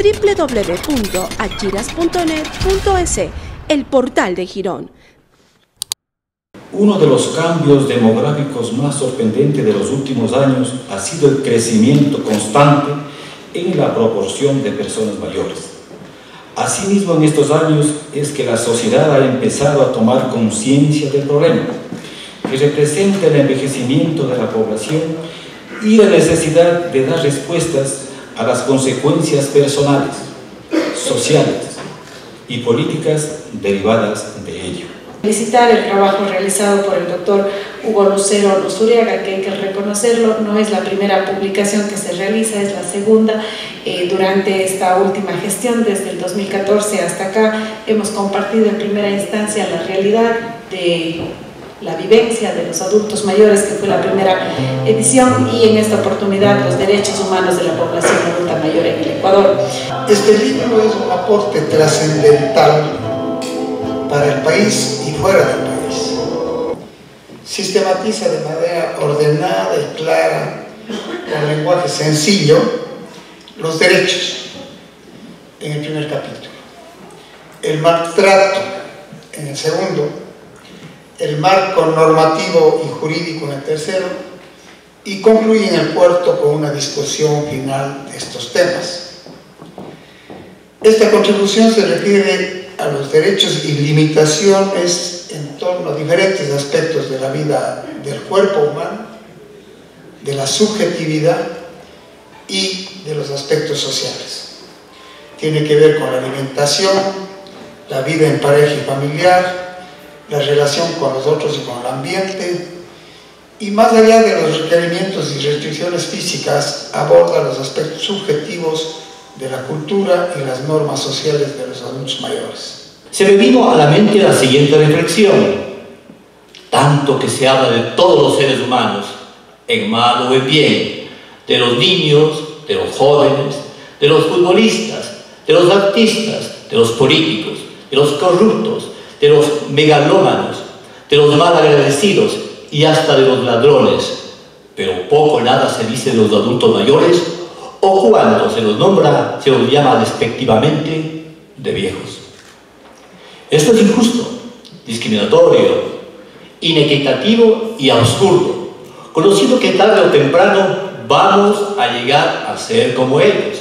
www.achiras.net.es, el portal de Girón. Uno de los cambios demográficos más sorprendentes de los últimos años ha sido el crecimiento constante en la proporción de personas mayores. Asimismo, en estos años es que la sociedad ha empezado a tomar conciencia del problema, que representa el envejecimiento de la población y la necesidad de dar respuestas a las consecuencias personales, sociales y políticas derivadas de ello. Felicitar el trabajo realizado por el doctor Hugo Lucero Luzuriaga, que hay que reconocerlo, no es la primera publicación que se realiza, es la segunda. Eh, durante esta última gestión, desde el 2014 hasta acá, hemos compartido en primera instancia la realidad de la vivencia de los adultos mayores, que fue la primera edición, y en esta oportunidad los derechos humanos de la población adulta mayor en el Ecuador. Este libro es un aporte trascendental para el país y fuera del país. Sistematiza de manera ordenada y clara, con lenguaje sencillo, los derechos en el primer capítulo, el maltrato en el segundo, el marco normativo y jurídico en el tercero, y concluye en el cuarto con una discusión final de estos temas. Esta contribución se refiere a los derechos y limitaciones en torno a diferentes aspectos de la vida del cuerpo humano, de la subjetividad y de los aspectos sociales. Tiene que ver con la alimentación, la vida en pareja y familiar, la relación con los otros y con el ambiente, y más allá de los requerimientos y restricciones físicas, aborda los aspectos subjetivos de la cultura y las normas sociales de los adultos mayores. Se me vino a la mente la siguiente reflexión. Tanto que se habla de todos los seres humanos, en mal o en bien, de los niños, de los jóvenes, de los futbolistas, de los artistas, de los políticos, de los corruptos, de los megalómanos, de los mal agradecidos y hasta de los ladrones. Pero poco nada se dice de los adultos mayores o cuando se los nombra, se los llama despectivamente de viejos. Esto es injusto, discriminatorio, inequitativo y absurdo, conocido que tarde o temprano vamos a llegar a ser como ellos,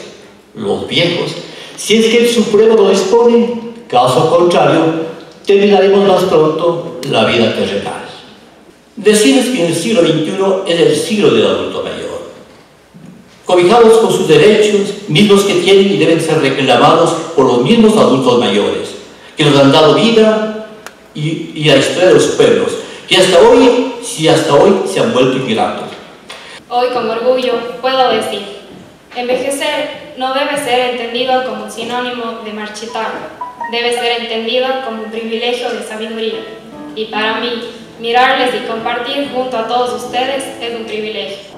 los viejos, si es que el Supremo lo dispone, caso contrario, terminaremos más pronto la vida terrenal. Decimos que el siglo XXI es el siglo del adulto mayor cobijados con sus derechos, mismos que tienen y deben ser reclamados por los mismos adultos mayores, que nos han dado vida y, la historia de los pueblos, que hasta hoy, si hasta hoy se han vuelto ingratos. Hoy con orgullo puedo decir, envejecer no debe ser entendido como sinónimo de marchitar, debe ser entendido como un privilegio de sabiduría. Y para mí, mirarles y compartir junto a todos ustedes es un privilegio.